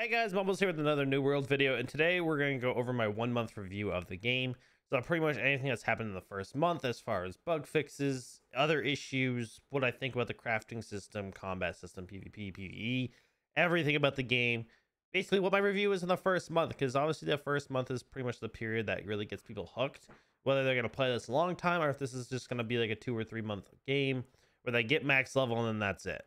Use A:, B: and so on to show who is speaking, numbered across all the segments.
A: Hey guys, Mumblez here with another New World video, and today we're going to go over my one month review of the game. So pretty much anything that's happened in the first month as far as bug fixes, other issues, what I think about the crafting system, combat system, PvP, PvE, everything about the game. Basically what my review is in the first month, because obviously the first month is pretty much the period that really gets people hooked. Whether they're going to play this a long time or if this is just going to be like a two or three month game where they get max level and then that's it.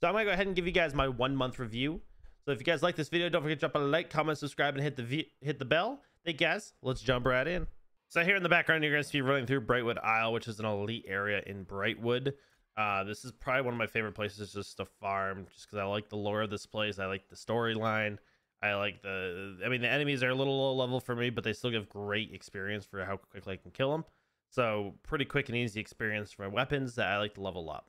A: So I'm going to go ahead and give you guys my one month review. So if you guys like this video, don't forget to drop a like, comment, subscribe, and hit the hit the bell. Hey guys, let's jump right in. So here in the background, you're going to see running through Brightwood Isle, which is an elite area in Brightwood. Uh, this is probably one of my favorite places just to farm, just because I like the lore of this place. I like the storyline. I like the. I mean, the enemies are a little low level for me, but they still give great experience for how quickly I can kill them. So pretty quick and easy experience for my weapons that I like to level up.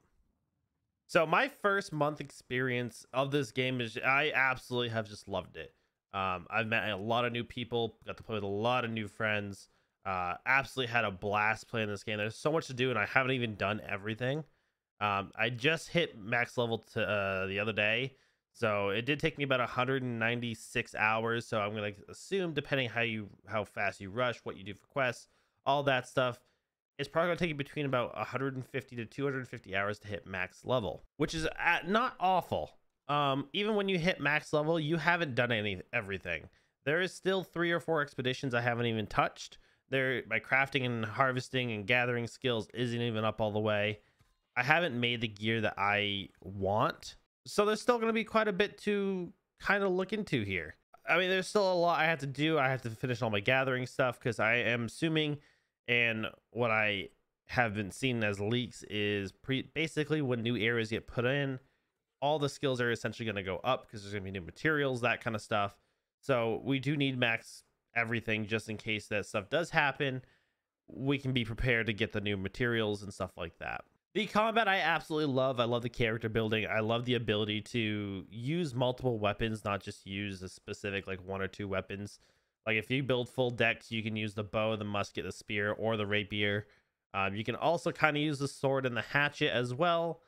A: So my first month experience of this game is I absolutely have just loved it. Um, I've met a lot of new people, got to play with a lot of new friends. Uh, absolutely had a blast playing this game. There's so much to do, and I haven't even done everything. Um, I just hit max level to uh, the other day, so it did take me about 196 hours. So I'm gonna assume, depending how you how fast you rush, what you do for quests, all that stuff, it's probably going to take you between about 150 to 250 hours to hit max level, which is at, not awful. Um, even when you hit max level, you haven't done any everything. There is still three or four expeditions I haven't even touched. There, my crafting and harvesting and gathering skills isn't even up all the way. I haven't made the gear that I want, so there's still going to be quite a bit to kind of look into here. I mean, there's still a lot I have to do. I have to finish all my gathering stuff because I am assuming and what I have been seen as leaks is pre- basically when new areas get put in, all the skills are essentially going to go up because there's going to be new materials, that kind of stuff. So we do need max everything just in case that stuff does happen. We can be prepared to get the new materials and stuff like that. The combat I absolutely love. I love the character building. I love the ability to use multiple weapons, not just use a specific like one or two weapons. Like if you build full dex, you can use the bow, the musket, the spear, or the rapier. Um, you can also kind of use the sword and the hatchet as well,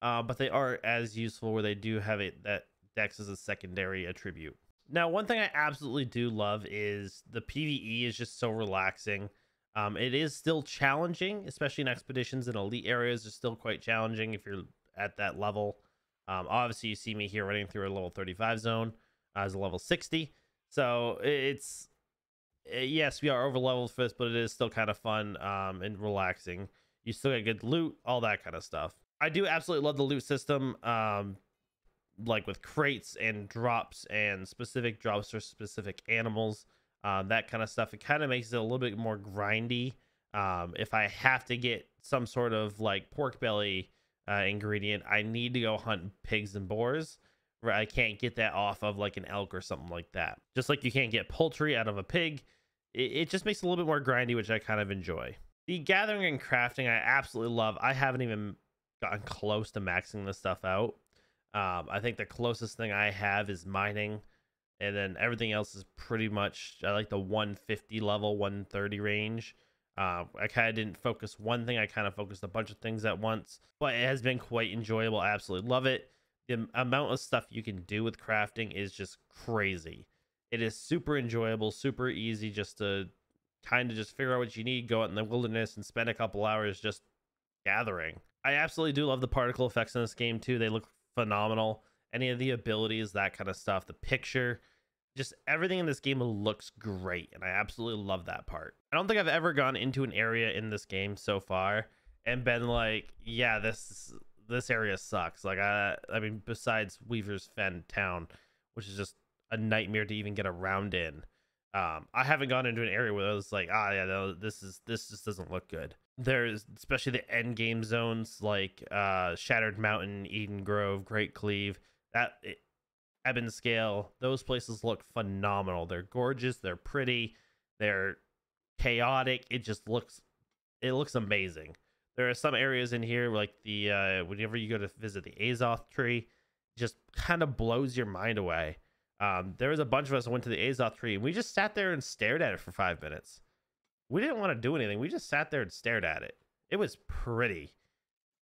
A: uh, but they are as useful where they do have it that dex as a secondary attribute. Now, one thing I absolutely do love is the PVE is just so relaxing. Um, it is still challenging, especially in expeditions and elite areas. are still quite challenging if you're at that level. Um, obviously, you see me here running through a level 35 zone uh, as a level 60. So it's eh, yes, we are over leveled for this, but it is still kind of fun um, and relaxing. You still get good loot, all that kind of stuff. I do absolutely love the loot system, um, like with crates and drops and specific drops for specific animals, um, that kind of stuff. It kind of makes it a little bit more grindy. Um, if I have to get some sort of like pork belly uh, ingredient, I need to go hunt pigs and boars. I can't get that off of like an elk or something like that. Just like you can't get poultry out of a pig. It, it just makes it a little bit more grindy, which I kind of enjoy. The gathering and crafting, I absolutely love. I haven't even gotten close to maxing this stuff out. Um, I think the closest thing I have is mining, and then everything else is pretty much I like the 150 level, 130 range. Uh, I kind of didn't focus one thing. I kind of focused a bunch of things at once, but it has been quite enjoyable. I absolutely love it the amount of stuff you can do with crafting is just crazy. It is super enjoyable, super easy just to kind of just figure out what you need, go out in the wilderness and spend a couple hours just gathering. I absolutely do love the particle effects in this game too. They look phenomenal. Any of the abilities, that kind of stuff, the picture, just everything in this game looks great. And I absolutely love that part. I don't think I've ever gone into an area in this game so far and been like, yeah, this this area sucks. Like I, I mean, besides Weaver's Fen town, which is just a nightmare to even get around in. Um, I haven't gone into an area where I was like, ah, yeah, no, this is this just doesn't look good. There's especially the end game zones like uh, Shattered Mountain, Edengrove, Great Cleave, that it, Ebonscale. Those places look phenomenal. They're gorgeous. They're pretty. They're chaotic. It just looks, it looks amazing. There are some areas in here, like the uh, whenever you go to visit the Azoth tree, just kind of blows your mind away. Um, there was a bunch of us went to the Azoth tree, and we just sat there and stared at it for five minutes. We didn't want to do anything. We just sat there and stared at it. It was pretty.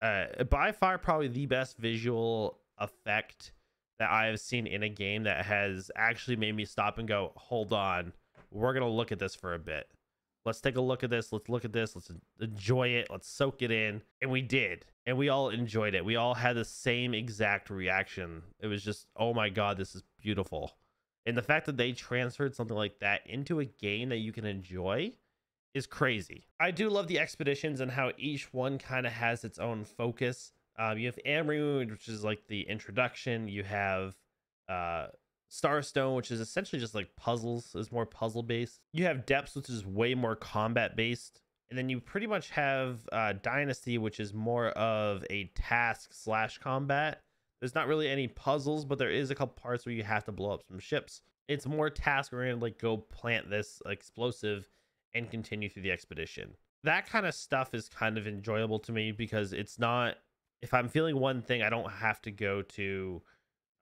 A: Uh, by far, probably the best visual effect that I have seen in a game that has actually made me stop and go, hold on, we're gonna look at this for a bit. Let's take a look at this. Let's look at this. Let's enjoy it. Let's soak it in. And we did. And we all enjoyed it. We all had the same exact reaction. It was just, oh my God, this is beautiful. And the fact that they transferred something like that into a game that you can enjoy is crazy. I do love the expeditions and how each one kind of has its own focus. Um, you have Amrine, which is like the introduction. You have uh, Starstone, which is essentially just like puzzles, is more puzzle based. You have Depths, which is way more combat based. And then you pretty much have uh, Dynasty, which is more of a task slash combat. There's not really any puzzles, but there is a couple parts where you have to blow up some ships. It's more task oriented, like go plant this explosive and continue through the expedition. That kind of stuff is kind of enjoyable to me because it's not, if I'm feeling one thing, I don't have to go to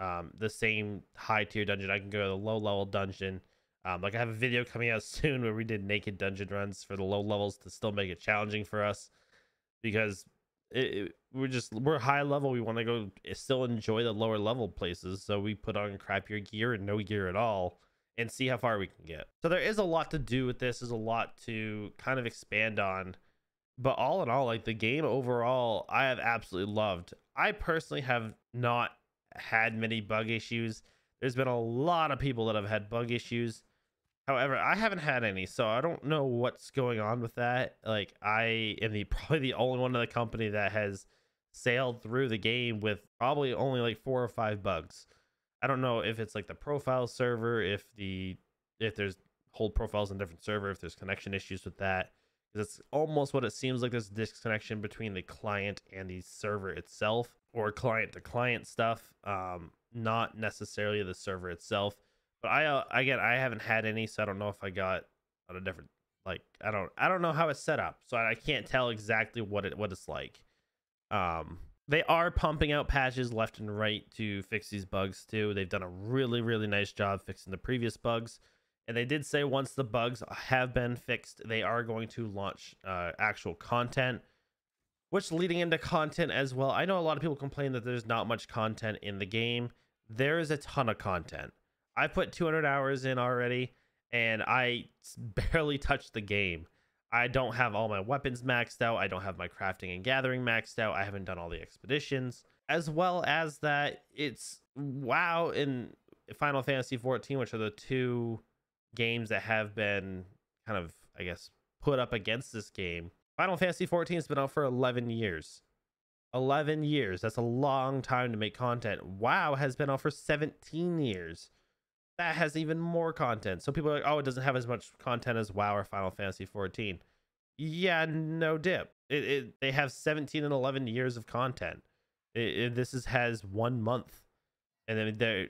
A: um, the same high tier dungeon. I can go to the low level dungeon. Um, like I have a video coming out soon where we did naked dungeon runs for the low levels to still make it challenging for us because it, it, we're just we're high level. We want to go eh, still enjoy the lower level places, so we put on crappier gear and no gear at all, and see how far we can get. So there is a lot to do with this. There's a lot to kind of expand on, but all in all, like the game overall, I have absolutely loved. I personally have not had many bug issues. There's been a lot of people that have had bug issues. However, I haven't had any, so I don't know what's going on with that. Like, I am the probably the only one in the company that has sailed through the game with probably only like four or five bugs. I don't know if it's like the profile server, if the if there's hold profiles on different server, if there's connection issues with that. Because it's almost what it seems like there's disconnection between the client and the server itself, or client to client stuff. Um, not necessarily the server itself. But I uh, again I haven't had any, so I don't know if I got on a different like I don't I don't know how it's set up, so I can't tell exactly what it what it's like. Um, they are pumping out patches left and right to fix these bugs too. They've done a really really nice job fixing the previous bugs, and they did say once the bugs have been fixed, they are going to launch uh, actual content. Which leading into content as well. I know a lot of people complain that there's not much content in the game. There is a ton of content I put 200 hours in already, and I barely touched the game. I don't have all my weapons maxed out. I don't have my crafting and gathering maxed out. I haven't done all the expeditions. As well as that, it's WoW and Final Fantasy 14, which are the two games that have been kind of, I guess, put up against this game. Final Fantasy 14 has been out for 11 years. 11 years. That's a long time to make content. WoW has been out for 17 years that has even more content. So people are like, oh, it doesn't have as much content as WoW or Final Fantasy 14. Yeah, no dip. It, it they have 17 and 11 years of content. It, this is has one month, and then the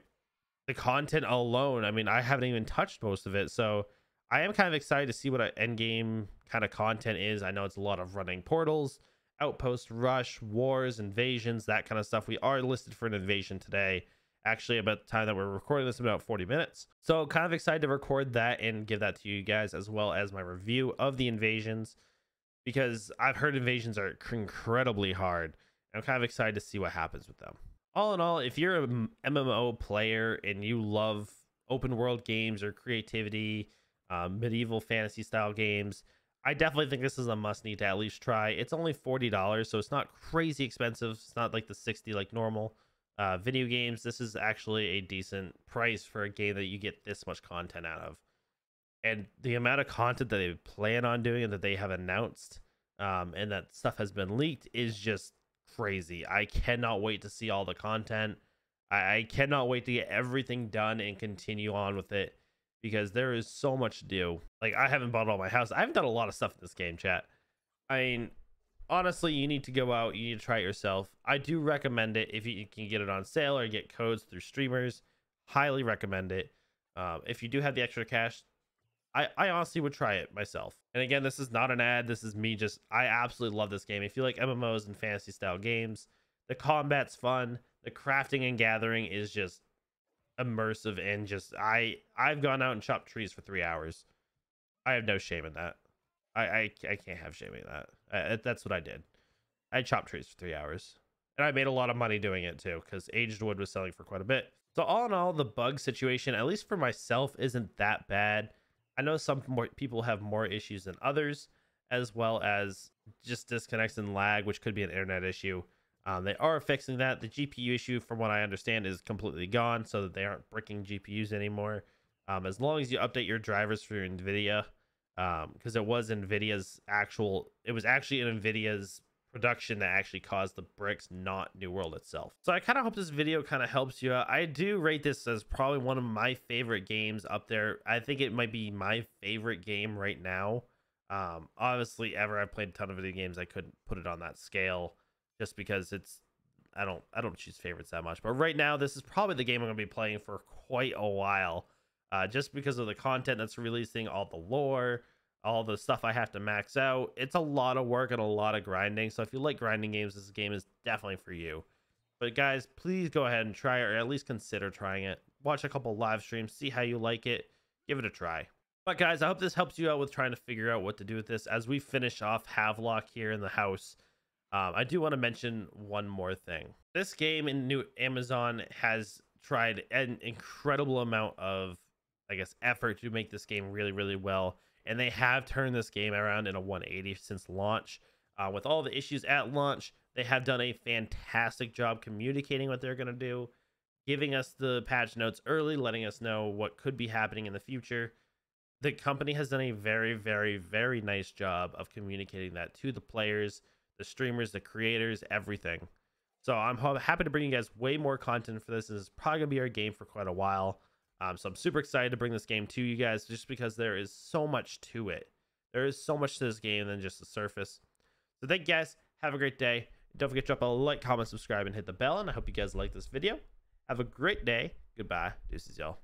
A: the content alone. I mean, I haven't even touched most of it, so I am kind of excited to see what an end game kind of content is. I know it's a lot of running portals, outpost rush, wars, invasions, that kind of stuff. We are listed for an invasion today actually about the time that we're recording this about 40 minutes so kind of excited to record that and give that to you guys as well as my review of the invasions because i've heard invasions are incredibly hard i'm kind of excited to see what happens with them all in all if you're a mmo player and you love open world games or creativity um, medieval fantasy style games I definitely think this is a must need to at least try. It's only $40, so it's not crazy expensive. It's not like the 60 like normal uh, video games, this is actually a decent price for a game that you get this much content out of. And the amount of content that they plan on doing and that they have announced um, and that stuff has been leaked is just crazy. I cannot wait to see all the content. I, I cannot wait to get everything done and continue on with it because there is so much to do. Like, I haven't bought all my house. I haven't done a lot of stuff in this game, chat. I mean, honestly, you need to go out. You need to try it yourself. I do recommend it if you can get it on sale or get codes through streamers. Highly recommend it. Um, if you do have the extra cash, I, I honestly would try it myself. And again, this is not an ad. This is me just, I absolutely love this game. If you like MMOs and fantasy style games, the combat's fun. The crafting and gathering is just immersive and just, I, I've gone out and chopped trees for three hours. I have no shame in that. I, I, I can't have shame in that. Uh, that's what I did. I chopped trees for three hours, and I made a lot of money doing it too because aged wood was selling for quite a bit. So all in all, the bug situation, at least for myself, isn't that bad. I know some more people have more issues than others, as well as just disconnects and lag, which could be an internet issue. Um, they are fixing that. The GPU issue, from what I understand, is completely gone, so that they aren't bricking GPUs anymore. Um, as long as you update your drivers for your NVIDIA, because um, it was NVIDIA's actual, it was actually in NVIDIA's production that actually caused the bricks, not New World itself. So I kind of hope this video kind of helps you out. I do rate this as probably one of my favorite games up there. I think it might be my favorite game right now. Um, obviously, ever I've played a ton of video games, I couldn't put it on that scale just because it's I don't I don't choose favorites that much. But right now, this is probably the game I'm gonna be playing for quite a while, uh, just because of the content that's releasing, all the lore, all the stuff I have to max out. It's a lot of work and a lot of grinding. So if you like grinding games, this game is definitely for you. But guys, please go ahead and try it, or at least consider trying it. Watch a couple live streams, see how you like it, give it a try. But guys, I hope this helps you out with trying to figure out what to do with this as we finish off Havelock here in the house. Um, I do want to mention one more thing. This game in New Amazon has tried an incredible amount of, I guess, effort to make this game really, really well and they have turned this game around in a 180 since launch. Uh, with all the issues at launch, they have done a fantastic job communicating what they're going to do, giving us the patch notes early, letting us know what could be happening in the future. The company has done a very, very, very nice job of communicating that to the players, the streamers, the creators, everything. So I'm happy to bring you guys way more content for this. This is probably going to be our game for quite a while. Um, so I'm super excited to bring this game to you guys just because there is so much to it. There is so much to this game than just the surface. So thank you guys. Have a great day. Don't forget to drop a like, comment, subscribe, and hit the bell. And I hope you guys like this video. Have a great day. Goodbye. Deuces, y'all.